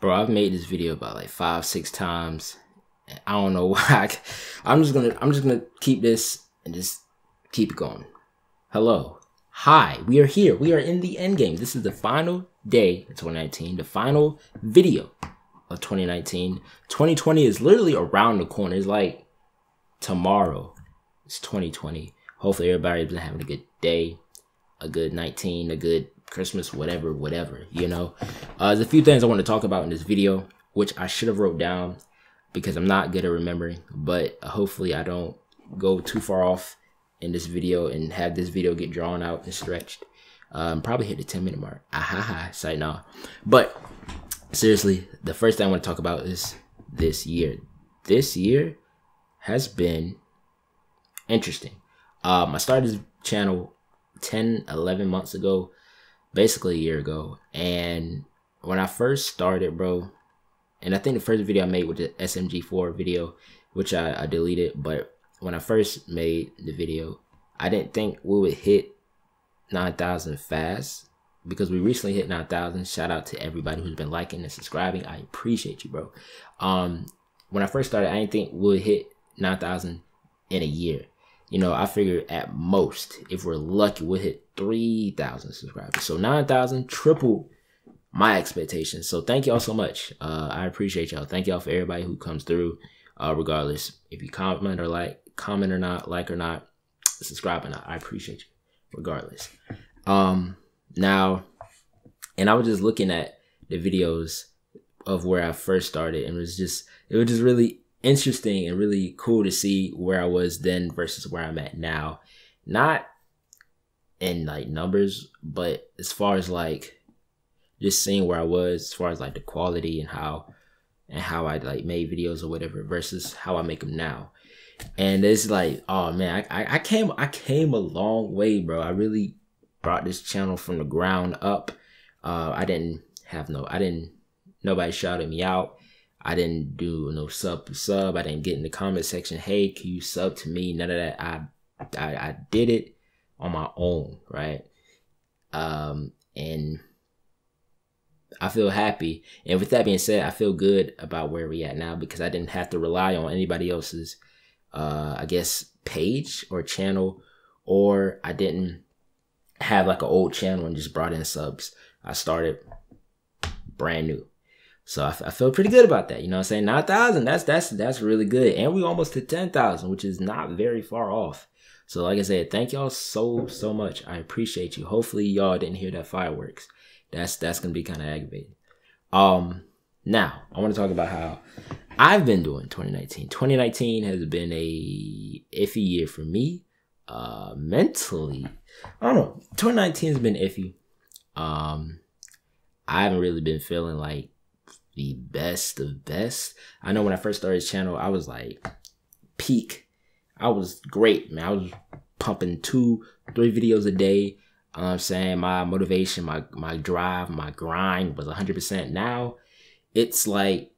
Bro, I've made this video about like five, six times. I don't know why. I'm just gonna I'm just gonna keep this and just keep it going. Hello. Hi, we are here. We are in the end game. This is the final day of 2019, the final video of 2019. 2020 is literally around the corner. It's like tomorrow. It's 2020. Hopefully everybody's been having a good day, a good 19, a good Christmas, whatever, whatever, you know. Uh, there's a few things I want to talk about in this video, which I should have wrote down because I'm not good at remembering, but hopefully I don't go too far off in this video and have this video get drawn out and stretched. Um, probably hit the 10 minute mark. Ah ha ha, say no. But seriously, the first thing I want to talk about is this year. This year has been interesting. Um, I started this channel 10, 11 months ago basically a year ago. And when I first started, bro, and I think the first video I made was the SMG4 video, which I, I deleted. But when I first made the video, I didn't think we would hit 9,000 fast because we recently hit 9,000. Shout out to everybody who's been liking and subscribing. I appreciate you, bro. Um, when I first started, I didn't think we would hit 9,000 in a year you know, I figured at most, if we're lucky, we'll hit 3,000 subscribers. So 9,000, triple my expectations. So thank y'all so much. Uh, I appreciate y'all. Thank y'all for everybody who comes through, uh, regardless if you comment or like, comment or not, like or not, subscribe or not. I appreciate you regardless. Um, now, and I was just looking at the videos of where I first started and it was just, it was just really interesting and really cool to see where I was then versus where I'm at now. Not in like numbers, but as far as like just seeing where I was, as far as like the quality and how and how I like made videos or whatever versus how I make them now. And it's like, oh man, I, I came I came a long way, bro. I really brought this channel from the ground up. Uh, I didn't have no, I didn't, nobody shouted me out. I didn't do no sub sub. I didn't get in the comment section. Hey, can you sub to me? None of that. I I, I did it on my own, right? Um, and I feel happy. And with that being said, I feel good about where we at now because I didn't have to rely on anybody else's, uh, I guess, page or channel, or I didn't have like an old channel and just brought in subs. I started brand new. So I, I feel pretty good about that. You know what I'm saying? 9,000, that's, that's, that's really good. And we almost hit 10,000, which is not very far off. So like I said, thank y'all so, so much. I appreciate you. Hopefully y'all didn't hear that fireworks. That's, that's to be kind of aggravating. Um, now I want to talk about how I've been doing 2019. 2019 has been a iffy year for me. Uh, mentally, I don't know. 2019 has been iffy. Um, I haven't really been feeling like the best of best. I know when I first started this channel, I was like peak. I was great, man. I was pumping two, three videos a day. You know I'm saying my motivation, my my drive, my grind was 100%. Now it's like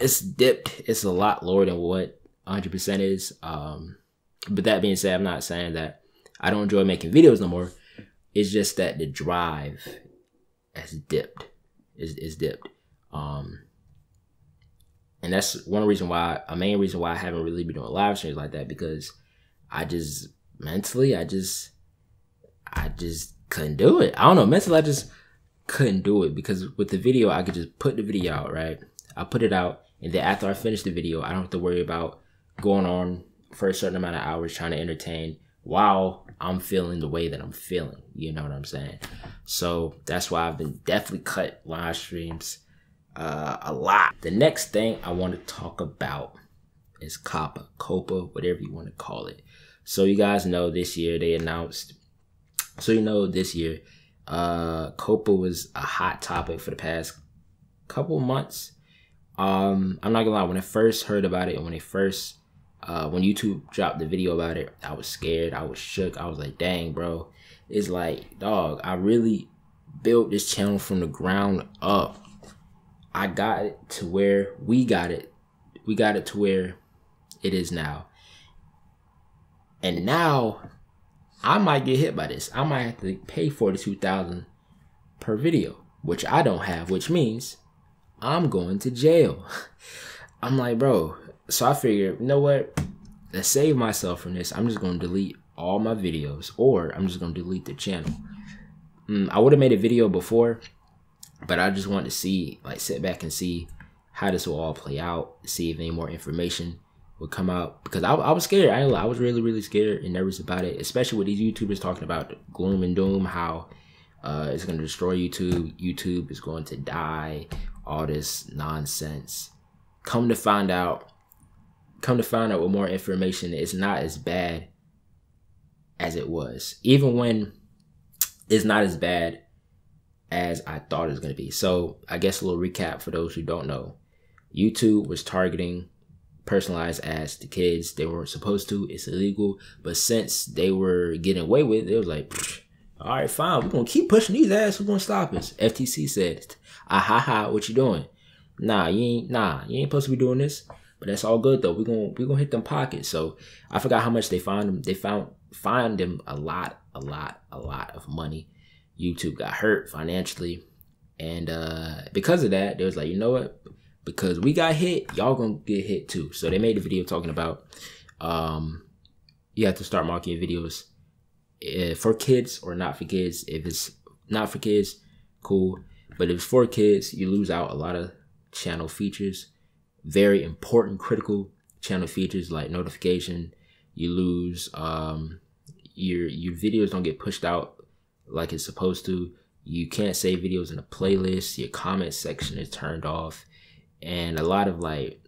it's dipped. It's a lot lower than what 100% is. Um, but that being said, I'm not saying that I don't enjoy making videos no more. It's just that the drive has dipped. Is is dipped. Um, and that's one reason why, a main reason why I haven't really been doing live streams like that because I just mentally, I just, I just couldn't do it. I don't know, mentally, I just couldn't do it because with the video, I could just put the video out, right? I put it out, and then after I finish the video, I don't have to worry about going on for a certain amount of hours trying to entertain while I'm feeling the way that I'm feeling. You know what I'm saying? So that's why I've been definitely cut live streams uh, a lot. The next thing I want to talk about is COPPA, COPA, whatever you want to call it. So you guys know this year they announced, so you know this year, uh, COPA was a hot topic for the past couple months. Um, I'm not gonna lie, when I first heard about it and when it first, uh, when YouTube dropped the video about it, I was scared, I was shook, I was like, dang, bro. It's like, dog, I really built this channel from the ground up I got it to where we got it. We got it to where it is now. And now I might get hit by this. I might have to pay 42,000 per video, which I don't have, which means I'm going to jail. I'm like, bro. So I figured, you know what? To save myself from this, I'm just going to delete all my videos or I'm just going to delete the channel. Mm, I would have made a video before, but I just wanted to see, like, sit back and see how this will all play out, see if any more information would come out. Because I, I was scared. I, I was really, really scared and nervous about it, especially with these YouTubers talking about gloom and doom, how uh, it's going to destroy YouTube. YouTube is going to die. All this nonsense. Come to find out, come to find out with more information, it's not as bad as it was. Even when it's not as bad as I thought it was going to be. So I guess a little recap for those who don't know. YouTube was targeting personalized ads to kids. They weren't supposed to. It's illegal. But since they were getting away with it, it was like, all right, fine. We're going to keep pushing these ads. Who's going to stop us? FTC said, ah ha ha, what you doing? Nah, you ain't, nah, you ain't supposed to be doing this. But that's all good though. We're gonna we're gonna hit them pockets. So I forgot how much they found them. They found find them a lot, a lot, a lot of money. YouTube got hurt financially. And uh because of that, they was like, you know what? Because we got hit, y'all gonna get hit too. So they made a video talking about um you have to start marketing videos uh, for kids or not for kids. If it's not for kids, cool. But if it's for kids, you lose out a lot of channel features, very important, critical channel features like notification. You lose um, your your videos don't get pushed out like it's supposed to. You can't save videos in a playlist. Your comment section is turned off, and a lot of like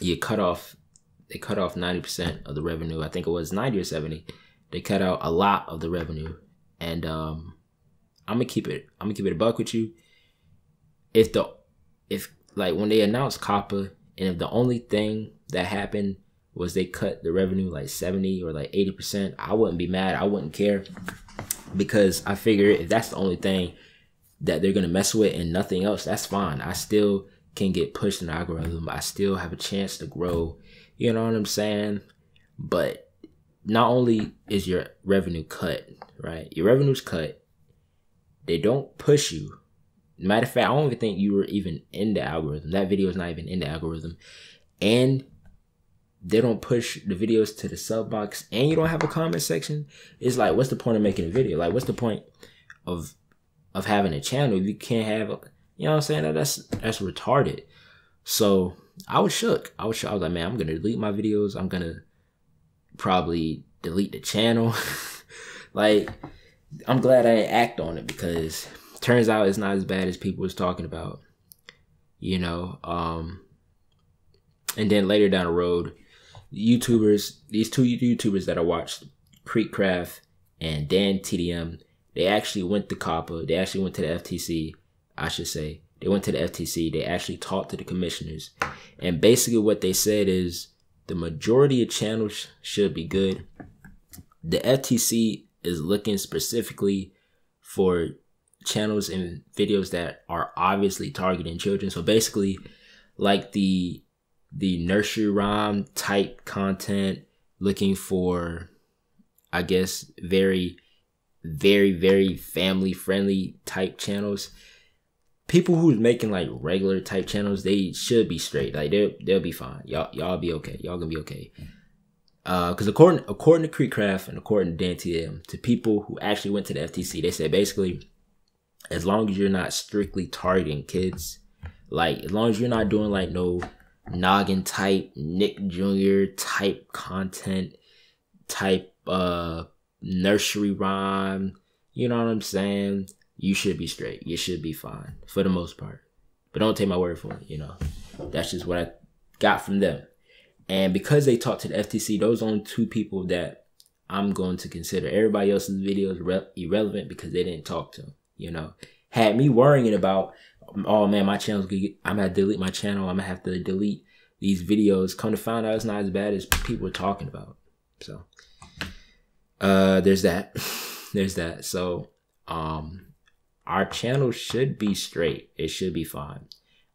you cut off. They cut off ninety percent of the revenue. I think it was ninety or seventy they cut out a lot of the revenue. And um, I'm gonna keep it. I'm gonna keep it a buck with you. If the if like when they announced COPPA, and if the only thing that happened was they cut the revenue like 70 or like 80 percent, I wouldn't be mad. I wouldn't care because I figure if that's the only thing that they're gonna mess with and nothing else, that's fine. I still can get pushed in the algorithm. I still have a chance to grow. You know what I'm saying? But not only is your revenue cut, right? Your revenue's cut. They don't push you. Matter of fact, I don't even think you were even in the algorithm. That video is not even in the algorithm. And they don't push the videos to the sub box and you don't have a comment section. It's like, what's the point of making a video? Like, what's the point of of having a channel if you can't have a, you know what I'm saying? That's that's retarded. So I was shook. I was shook. I was like, man, I'm gonna delete my videos. I'm gonna probably delete the channel. like, I'm glad I didn't act on it because turns out it's not as bad as people was talking about. You know, um, and then later down the road, YouTubers, these two YouTubers that I watched, Creekcraft and Dan TDM, they actually went to COPPA. They actually went to the FTC, I should say. They went to the FTC. They actually talked to the commissioners. And basically what they said is the majority of channels should be good. The FTC is looking specifically for channels and videos that are obviously targeting children. So basically, like the the nursery rhyme type content, looking for, I guess, very, very, very family friendly type channels people who's making like regular type channels, they should be straight. Like they'll they'll be fine. Y'all y'all be okay. Y'all gonna be okay. Uh, because according according to Creekcraft and according to Dan TM, to people who actually went to the FTC, they said basically, as long as you're not strictly targeting kids, like as long as you're not doing like no noggin type Nick Jr. type content, type uh nursery rhyme, you know what I'm saying? you should be straight. You should be fine for the most part. But don't take my word for it, you know. That's just what I got from them. And because they talked to the FTC, those only two people that I'm going to consider. Everybody else's videos re- irrelevant because they didn't talk to them, you know. Had me worrying about, oh man, my channel's good. I'm gonna delete my channel. I'm gonna have to delete these videos. Come to find out, it's not as bad as people are talking about. So, uh, there's that. there's that. So, um, our channel should be straight. It should be fine.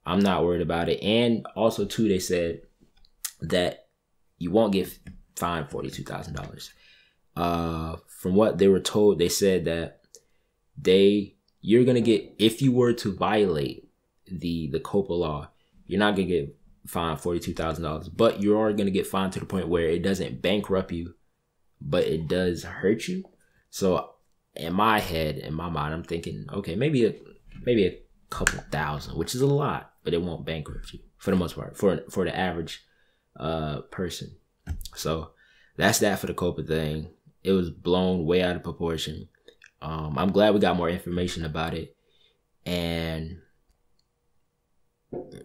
I'm not worried about it. And also, too, they said that you won't get fined $42,000. Uh, from what they were told, they said that they, you're to get, if you were to violate the the COPA law, you're not gonna get fined forty two thousand dollars, but you are gonna get fined to the point where it doesn't bankrupt you, but it does hurt you. So in my head, in my mind, I'm thinking, okay, maybe a maybe a couple thousand, which is a lot, but it won't bankrupt you for the most part for for the average uh person. So that's that for the COPA thing. It was blown way out of proportion. Um, I'm glad we got more information about it, and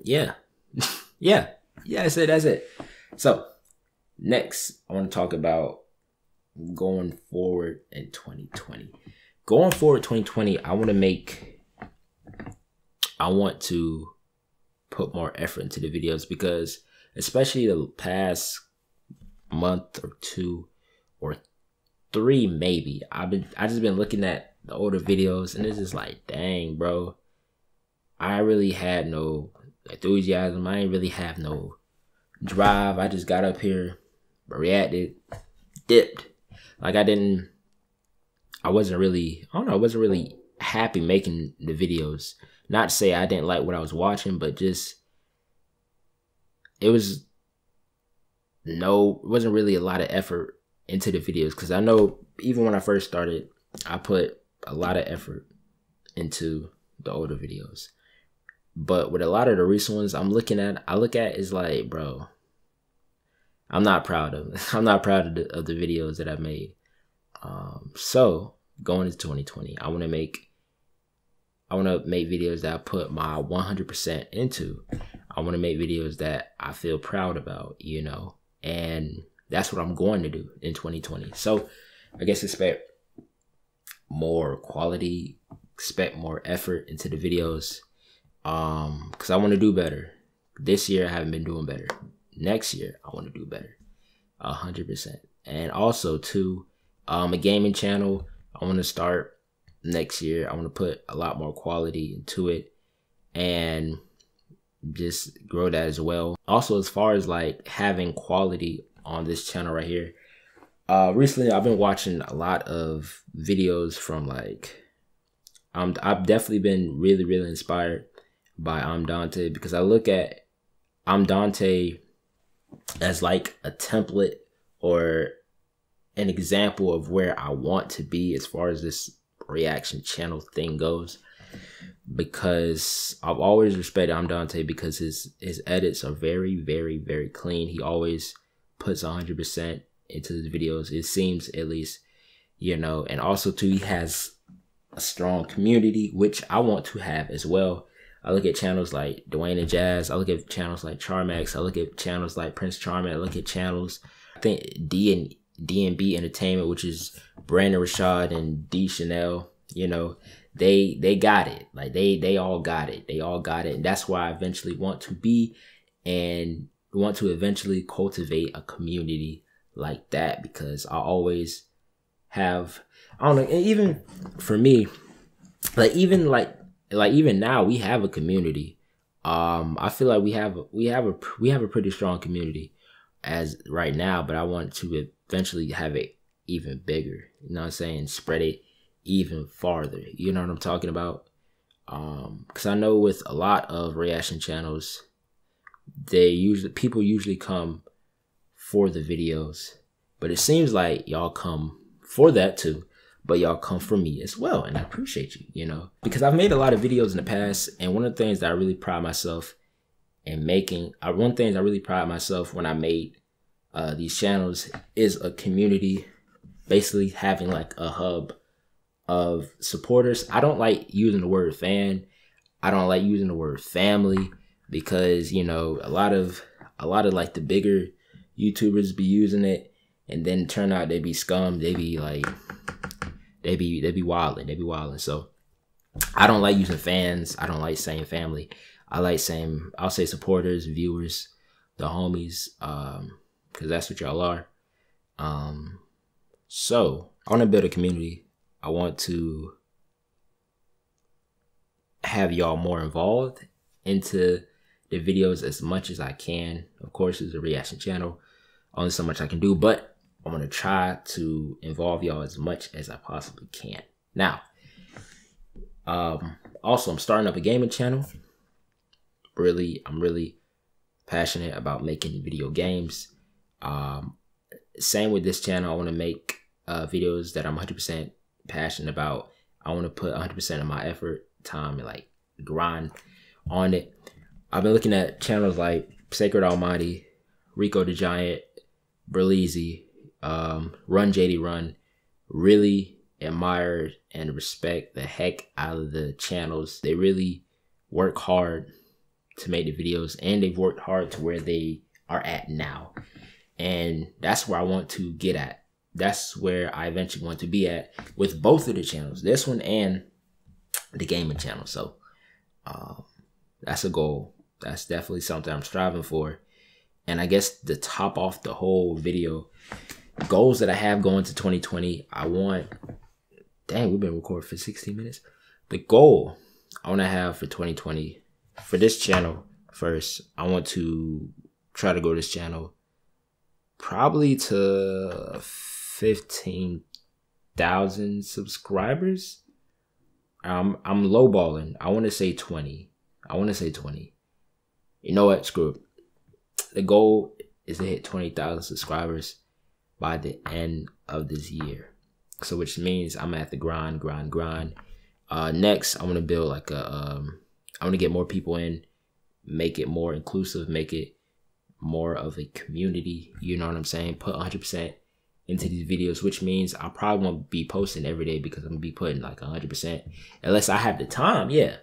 yeah, yeah, yeah. That's it. That's it. So next, I want to talk about going forward in 2020. Going forward 2020, I want to make I want to put more effort into the videos because especially the past month or two or three maybe. I've been I just been looking at the older videos and it's just like dang bro. I really had no enthusiasm. I didn't really have no drive. I just got up here reacted dipped. Like I didn't I wasn't really I don't know I wasn't really happy making the videos. Not to say I didn't like what I was watching but just it was no it wasn't really a lot of effort into the videos because I know even when I first started I put a lot of effort into the older videos but with a lot of the recent ones I'm looking at I look at is like bro I'm not proud of. I'm not proud of the, of the videos that I've made. Um, so going into 2020, I want to make. I want to make videos that I put my 100% into. I want to make videos that I feel proud about, you know, and that's what I'm going to do in 2020. So I guess expect more quality, expect more effort into the videos, um, because I want to do better. This year I haven't been doing better next year I want to do better, a hundred percent. And also too, um, a gaming channel. I want to start next year. I want to put a lot more quality into it, and just grow that as well. Also, as far as like having quality on this channel right here, uh, recently I've been watching a lot of videos from like, um, I've definitely been really really inspired by ImDontai because I look at ImDontai as like a template or an example of where I want to be as far as this reaction channel thing goes. Because I've always respected ImDontai because his his edits are very, very, very clean. He always puts 100% into his videos. It seems at least, you know, and also too, he has a strong community, which I want to have as well. I look at channels like Dwayne and Jazz. I look at channels like Charmax. I look at channels like Prince Charming. I look at channels. I think D and D and B Entertainment, which is Brandon Rashad and D Chanel. You know, they they got it. Like they they all got it. They all got it, and that's why I eventually want to be and want to eventually cultivate a community like that because I always have I don't know even for me like even like like even now we have a community. Um, I feel like we have we have a we have a pretty strong community as right now, but I want to eventually have it even bigger. You know what I'm saying? Spread it even farther. You know what I'm talking about? Um, because I know with a lot of reaction channels, they usually people usually come for the videos, but it seems like y'all come for that too but y'all come for me as well. And I appreciate you, you know, because I've made a lot of videos in the past. And one of the things that I really pride myself in making, uh, one things I really pride myself when I made uh, these channels is a community, basically having like a hub of supporters. I don't like using the word fan. I don't like using the word family because, you know, a lot of, a lot of like the bigger YouTubers be using it and then turn out they be scum. They be like, they be they be wilding, they be wilding. So I don't like using fans. I don't like saying family. I like saying I'll say supporters, viewers, the homies, um, because that's what y'all are. Um, so I want to build a community. I want to have y'all more involved into the videos as much as I can. Of course, it's a reaction channel. Only so much I can do, but I'm to try to involve y'all as much as I possibly can. Now, um, also, I'm starting up a gaming channel. really, I'm really passionate about making video games. Um, same with this channel. I want to make uh, videos that I'm 100% passionate about. I want to put 100% of my effort, time, and like grind on it. I've been looking at channels like Sacred Almighty, Rico the Giant, Berleezy, um, Run JD Run. Really admire and respect the heck out of the channels. They really work hard to make the videos and they've worked hard to where they are at now. And that's where I want to get at. That's where I eventually want to be at with both of the channels, this one and the gaming channel. So um, that's a goal. That's definitely something I'm striving for. And I guess to top off the whole video, goals that I have going to 2020, I want, dang, we've been recording for 16 minutes. The goal I want to have for 2020 for this channel first, I want to try to grow this channel probably to 15,000 subscribers. I'm I'm lowballing. I want to say 20. I want to say 20. You know what? Screw it. The goal is to hit 20,000 subscribers by the end of this year. So which means I'm at the grind, grind, grind. Uh, next, I want to build like a. Um, I want to get more people in, make it more inclusive, make it more of a community. You know what I'm saying? Put 100% into these videos, which means I probably won't be posting every day because I'm gonna be putting like 100%. Unless I have the time, yeah,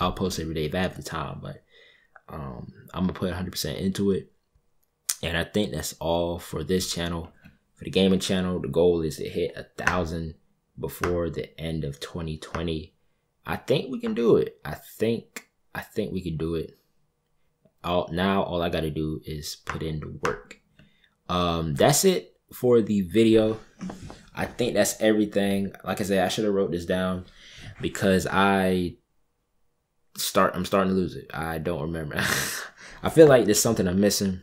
I'll post every day if I have the time. But um, I'm gonna put 100% into it, and I think that's all for this channel. For the gaming channel, the goal is to hit a thousand before the end of 2020. I think we can do it. I think I think we can do it. All now all I gotta do is put in the work. Um that's it for the video. I think that's everything. Like I said, I should have wrote this down because I start I'm starting to lose it. I don't remember. I feel like there's something I'm missing.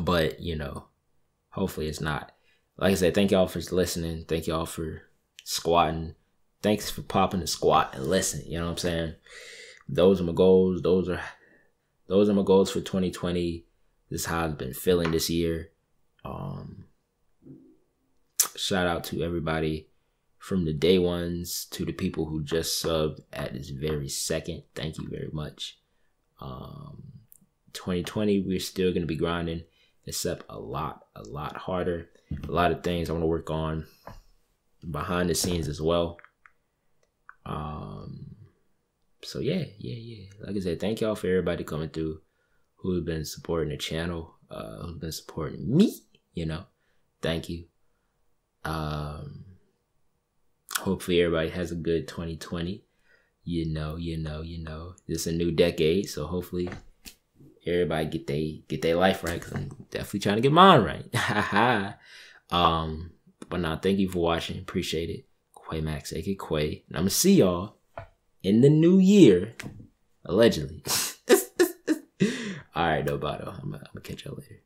But, you know, hopefully it's not. Like I said, thank y'all for listening. Thank y'all for squatting. Thanks for popping the squat and listen. You know what I'm saying? Those are my goals. Those are those are my goals for 2020. This is how I've been feeling this year. Um, shout out to everybody from the day ones to the people who just subbed at this very second. Thank you very much. Um, 2020, we're still going to be grinding, except a lot, a lot harder. A lot of things I want to work on behind the scenes as well. Um, so yeah, yeah, yeah. Like I said, thank y'all for everybody coming through who's been supporting the channel, uh, who's been supporting me, you know. Thank you. Um, hopefully everybody has a good 2020. You know, you know, you know. This is a new decade, so hopefully everybody get they get their life right. Cause I'm definitely trying to get mine right. um, but now, thank you for watching. Appreciate it. Quamax, aka Quay. And I'm gonna see y'all in the new year, allegedly. All right, no, Bato. I'm gonna catch y'all later.